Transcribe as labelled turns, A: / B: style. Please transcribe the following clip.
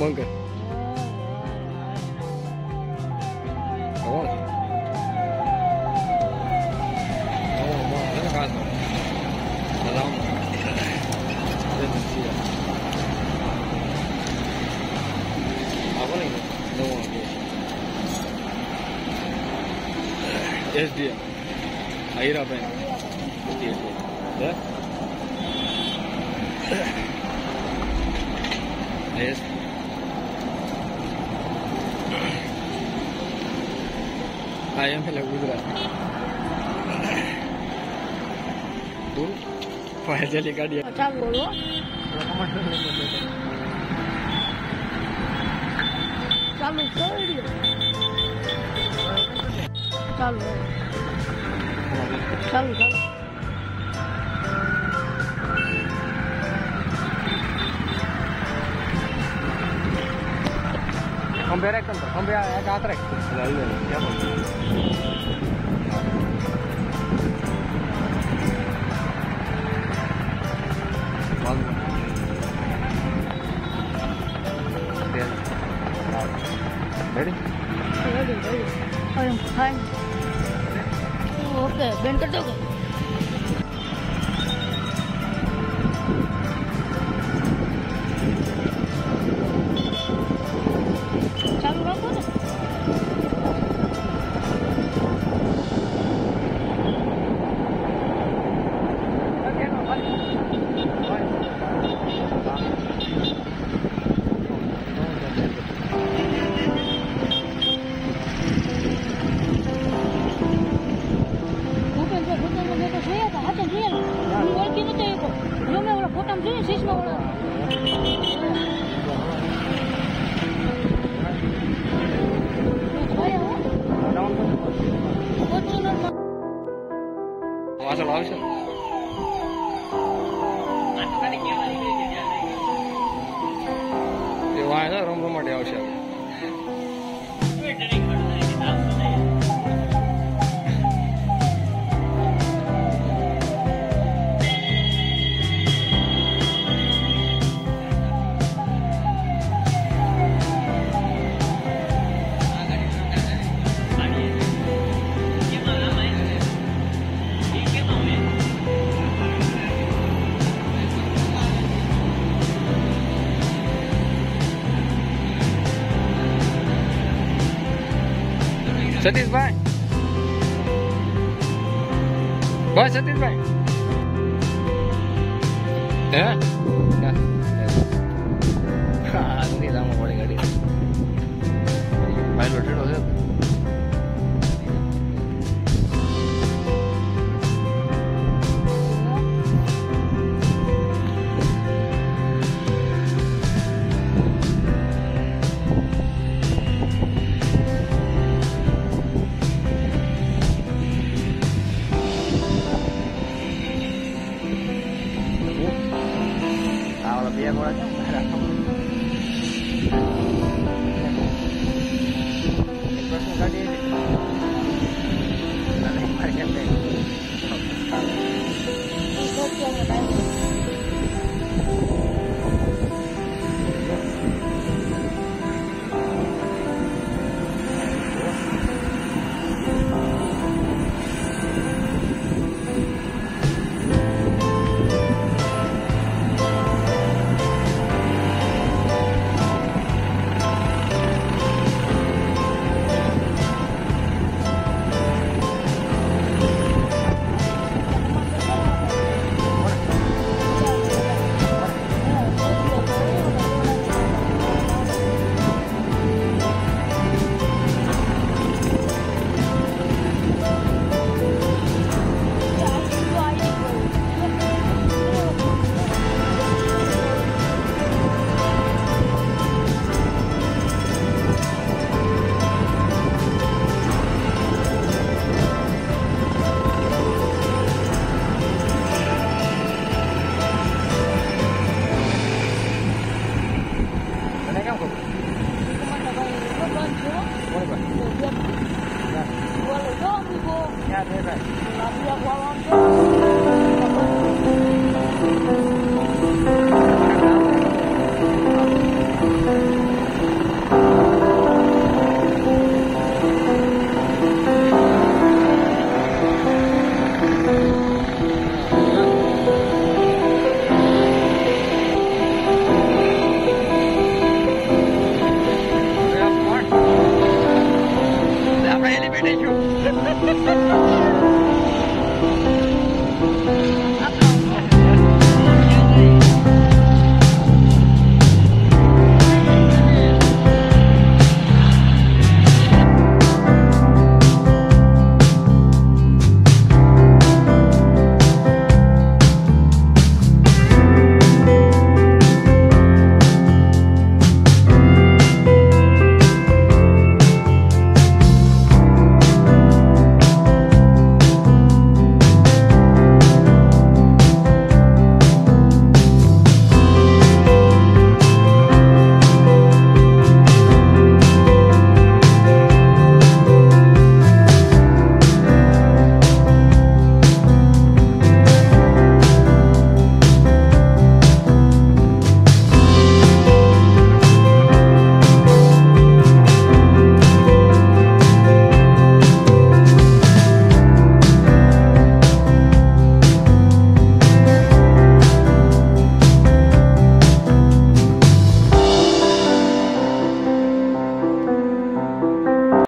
A: manga. Vamos. Es día. Ahí era bien. ¿Ya? Ahí. I am hello Gujarat. Tu Faizal ka dia.
B: Kata bolo. Kamu kiri. Kamu. Kamu kamu.
A: ಕೊಂಬೆ ರೇಕ್ ಅಂತ ಕೊಂಬೆ ಗಾತ್ರ
C: Ready?
B: Ready, ready. I am fine. Okay, Ben, cut 哎呀，咋还这样？我今天才，你们那块儿抱团？我呀，
A: 上不了。哎，他那个，我们。this way. Boy, set this way. Yeah. Yeah. Ah, this is our body. File rotated.
C: दे रहा
B: है
A: you.